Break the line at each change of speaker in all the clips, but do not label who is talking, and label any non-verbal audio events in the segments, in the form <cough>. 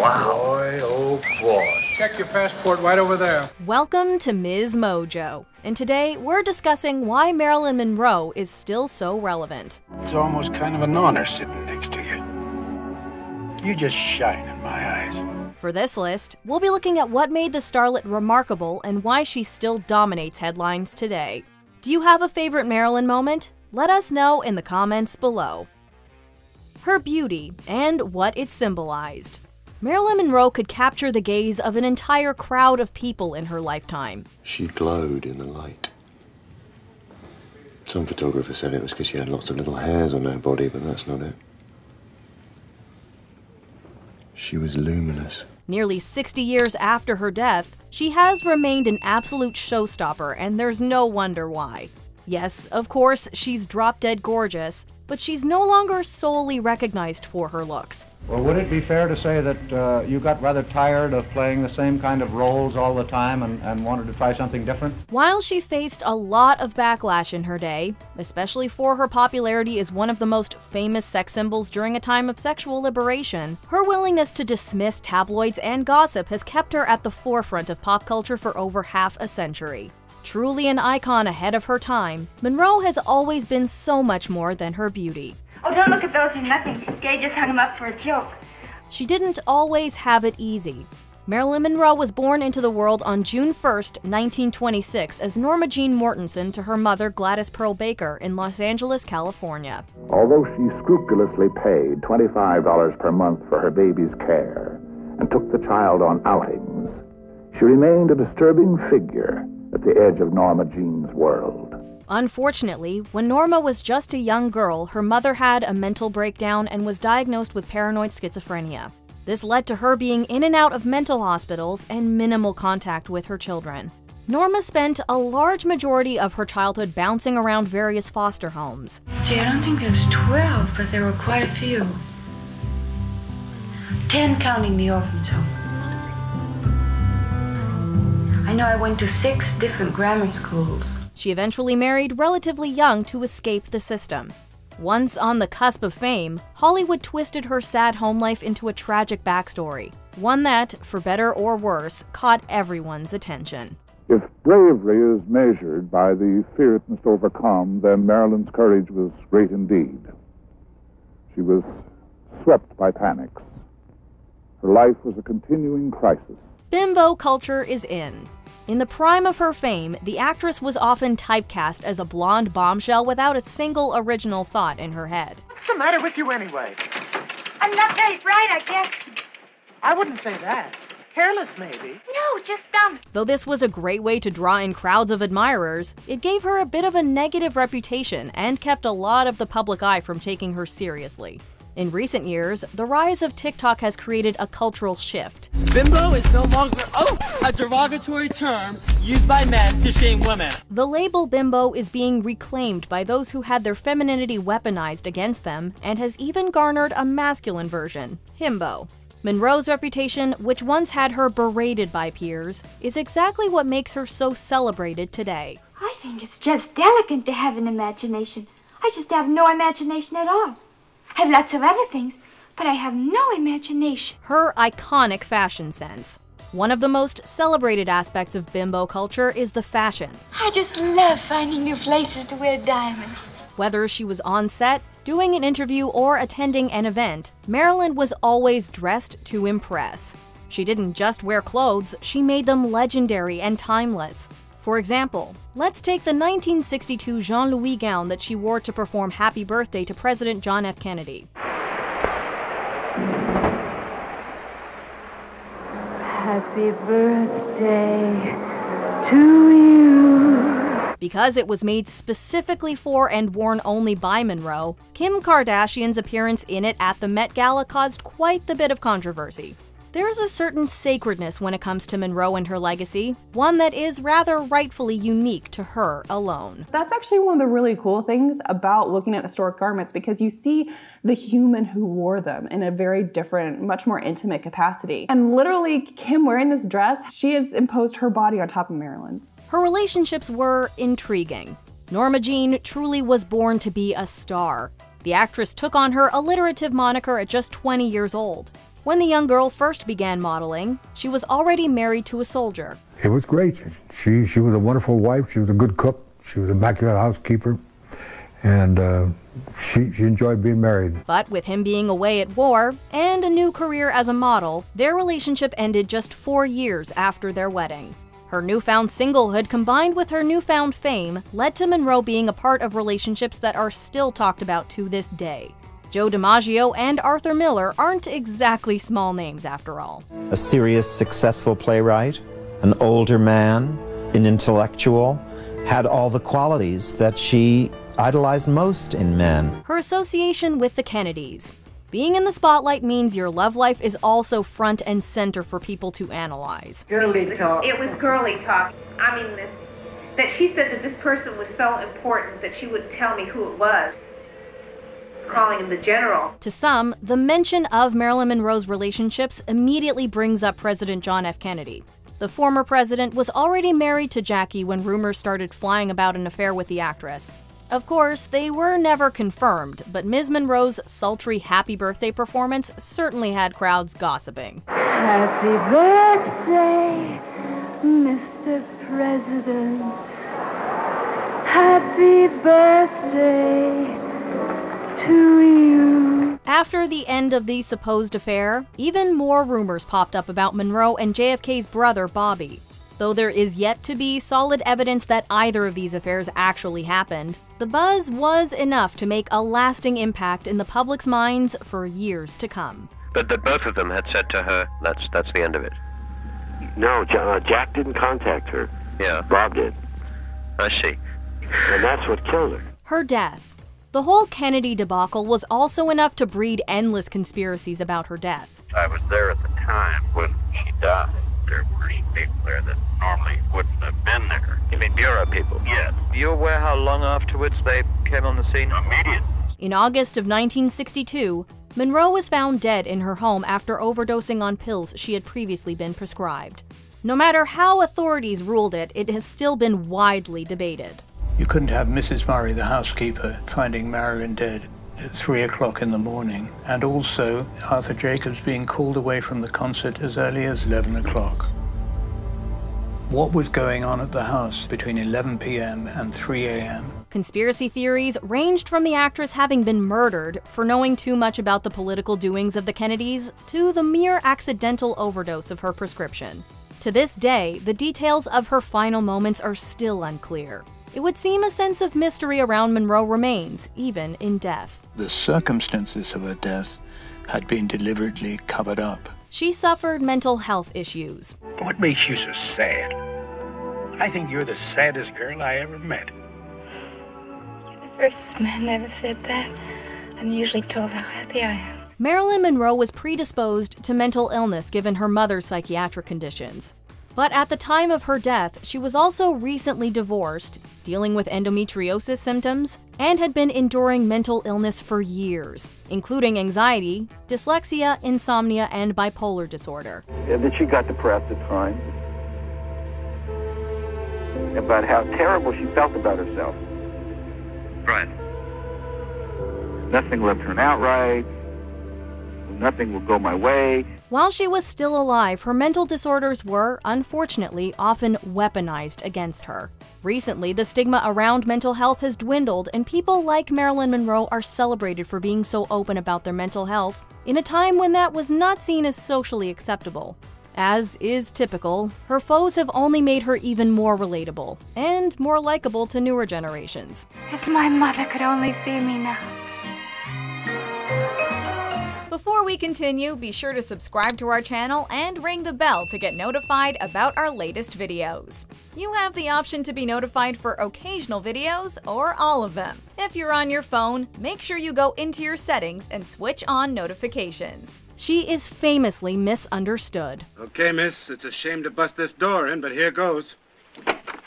Wow. Boy, oh boy. Check your passport right over there. Welcome to Ms. Mojo. And today we're discussing why Marilyn Monroe is still so relevant. It's almost kind of an honor sitting next to you. You just shine in my eyes. For this list, we'll be looking at what made the starlet remarkable and why she still dominates headlines today. Do you have a favorite Marilyn moment? Let us know in the comments below. Her beauty and what it symbolized. Marilyn Monroe could capture the gaze of an entire crowd of people in her lifetime. She glowed in the light. Some photographer said it was because she had lots of little hairs on her body, but that's not it. She was luminous. Nearly 60 years after her death, she has remained an absolute showstopper, and there's no wonder why. Yes, of course, she's drop dead gorgeous, but she's no longer solely recognized for her looks. Well, would it be fair to say that uh, you got rather tired of playing the same kind of roles all the time and, and wanted to try something different? While she faced a lot of backlash in her day, especially for her popularity as one of the most famous sex symbols during a time of sexual liberation, her willingness to dismiss tabloids and gossip has kept her at the forefront of pop culture for over half a century. Truly an icon ahead of her time, Monroe has always been so much more than her beauty. Oh, don't look at those, nothing. Gay just hung them up for a joke. She didn't always have it easy. Marilyn Monroe was born into the world on June 1, 1926, as Norma Jean Mortenson to her mother Gladys Pearl Baker in Los Angeles, California. Although she scrupulously paid $25 per month for her baby's care and took the child on outings, she remained a disturbing figure at the edge of Norma Jean's world. Unfortunately, when Norma was just a young girl, her mother had a mental breakdown and was diagnosed with paranoid schizophrenia. This led to her being in and out of mental hospitals and minimal contact with her children. Norma spent a large majority of her childhood bouncing around various foster homes. See, I don't think there was 12, but there were quite a few. Ten counting the orphans home. I know I went to six different grammar schools. She eventually married relatively young to escape the system. Once on the cusp of fame, Hollywood twisted her sad home life into a tragic backstory, one that, for better or worse, caught everyone's attention. If bravery is measured by the fear it must overcome, then Marilyn's courage was great indeed. She was swept by panics. Her life was a continuing crisis. Bimbo culture is in. In the prime of her fame, the actress was often typecast as a blonde bombshell without a single original thought in her head. What's the matter with you anyway? I'm not very bright, I guess. I wouldn't say that. Careless, maybe. No, just dumb. Though this was a great way to draw in crowds of admirers, it gave her a bit of a negative reputation and kept a lot of the public eye from taking her seriously. In recent years, the rise of TikTok has created a cultural shift. Bimbo is no longer, oh, a derogatory term used by men to shame women. The label bimbo is being reclaimed by those who had their femininity weaponized against them and has even garnered a masculine version, himbo. Monroe's reputation, which once had her berated by peers, is exactly what makes her so celebrated today. I think it's just delicate to have an imagination. I just have no imagination at all have lots of other things, but I have no imagination. Her iconic fashion sense. One of the most celebrated aspects of bimbo culture is the fashion. I just love finding new places to wear diamonds. Whether she was on set, doing an interview, or attending an event, Marilyn was always dressed to impress. She didn't just wear clothes, she made them legendary and timeless. For example, let's take the 1962 Jean Louis gown that she wore to perform Happy Birthday to President John F. Kennedy. Happy birthday to you. Because it was made specifically for and worn only by Monroe, Kim Kardashian's appearance in it at the Met Gala caused quite the bit of controversy. There's a certain sacredness when it comes to Monroe and her legacy, one that is rather rightfully unique to her alone. That's actually one of the really cool things about looking at historic garments because you see the human who wore them in a very different, much more intimate capacity. And literally, Kim wearing this dress, she has imposed her body on top of Marilyn's. Her relationships were intriguing. Norma Jean truly was born to be a star. The actress took on her alliterative moniker at just 20 years old. When the young girl first began modeling, she was already married to a soldier. It was great. She, she was a wonderful wife. She was a good cook. She was an immaculate housekeeper. And uh, she, she enjoyed being married. But with him being away at war and a new career as a model, their relationship ended just four years after their wedding. Her newfound singlehood combined with her newfound fame led to Monroe being a part of relationships that are still talked about to this day. Joe DiMaggio and Arthur Miller aren't exactly small names after all. A serious, successful playwright, an older man, an intellectual, had all the qualities that she idolized most in men. Her association with the Kennedys. Being in the spotlight means your love life is also front and center for people to analyze. Girly talk. It was girly talk. I mean, this, that she said that this person was so important that she would not tell me who it was calling him the general. To some, the mention of Marilyn Monroe's relationships immediately brings up President John F. Kennedy. The former president was already married to Jackie when rumors started flying about an affair with the actress. Of course, they were never confirmed, but Ms. Monroe's sultry happy birthday performance certainly had crowds gossiping. Happy birthday, Mr. President. Happy birthday to you. After the end of the supposed affair, even more rumors popped up about Monroe and JFK's brother, Bobby. Though there is yet to be solid evidence that either of these affairs actually happened, the buzz was enough to make a lasting impact in the public's minds for years to come. But that both of them had said to her, "That's that's the end of it." No, uh, Jack didn't contact her. Yeah, Bob did. I see. And that's what killed her. Her death, the whole Kennedy debacle was also enough to breed endless conspiracies about her death. I was there at the time when she died. There were people there that normally wouldn't have been there. You mean Bureau people? Yes. Are you aware how long afterwards they came on the scene? Immediately. In August of 1962, Monroe was found dead in her home after overdosing on pills she had previously been prescribed. No matter how authorities ruled it, it has still been widely debated. You couldn't have Mrs. Murray, the housekeeper, finding Marilyn dead at 3 o'clock in the morning, and also Arthur Jacobs being called away from the concert as early as 11 o'clock. What was going on at the house between 11 p.m. and 3 a.m.? Conspiracy theories ranged from the actress having been murdered for knowing too much about the political doings of the Kennedys to the mere accidental overdose of her prescription. To this day, the details of her final moments are still unclear. It would seem a sense of mystery around Monroe remains, even in death. The circumstances of her death had been deliberately covered up. She suffered mental health issues. What makes you so sad? I think you're the saddest girl I ever met. You're the first man ever said that. I'm usually told how happy I am. Marilyn Monroe was predisposed to mental illness given her mother's psychiatric conditions. But at the time of her death, she was also recently divorced, dealing with endometriosis symptoms, and had been enduring mental illness for years, including anxiety, dyslexia, insomnia, and bipolar disorder. that she got depressed at times about how terrible she felt about herself. Right. Nothing left her outright nothing would go my way. While she was still alive, her mental disorders were, unfortunately, often weaponized against her. Recently, the stigma around mental health has dwindled, and people like Marilyn Monroe are celebrated for being so open about their mental health in a time when that was not seen as socially acceptable. As is typical, her foes have only made her even more relatable and more likable to newer generations. If my mother could only see me now. Before we continue, be sure to subscribe to our channel and ring the bell to get notified about our latest videos. You have the option to be notified for occasional videos or all of them. If you're on your phone, make sure you go into your settings and switch on notifications. She is famously misunderstood. Okay, miss, it's a shame to bust this door in, but here goes.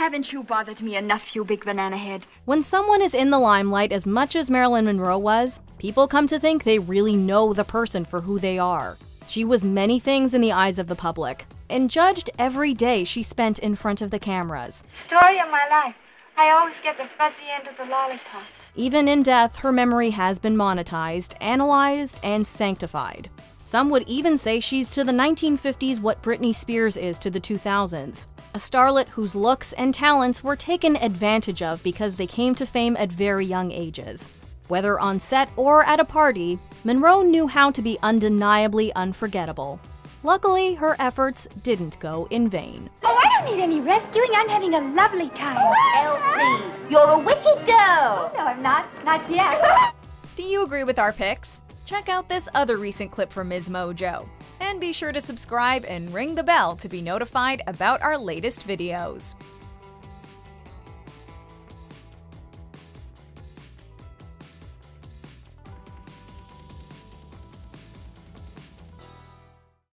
Haven't you bothered me enough, you big banana head? When someone is in the limelight as much as Marilyn Monroe was, people come to think they really know the person for who they are. She was many things in the eyes of the public, and judged every day she spent in front of the cameras. Story of my life. I always get the fuzzy end of the lollipop. Even in death, her memory has been monetized, analyzed, and sanctified. Some would even say she's to the 1950s what Britney Spears is to the 2000s. A starlet whose looks and talents were taken advantage of because they came to fame at very young ages. Whether on set or at a party, Monroe knew how to be undeniably unforgettable. Luckily, her efforts didn't go in vain. Oh, I don't need any rescuing. I'm having a lovely time. Oh, Elsie, you're a wicked girl. Oh, no, I'm not. Not yet. <laughs> Do you agree with our picks? check out this other recent clip from Ms. Mojo. And be sure to subscribe and ring the bell to be notified about our latest videos.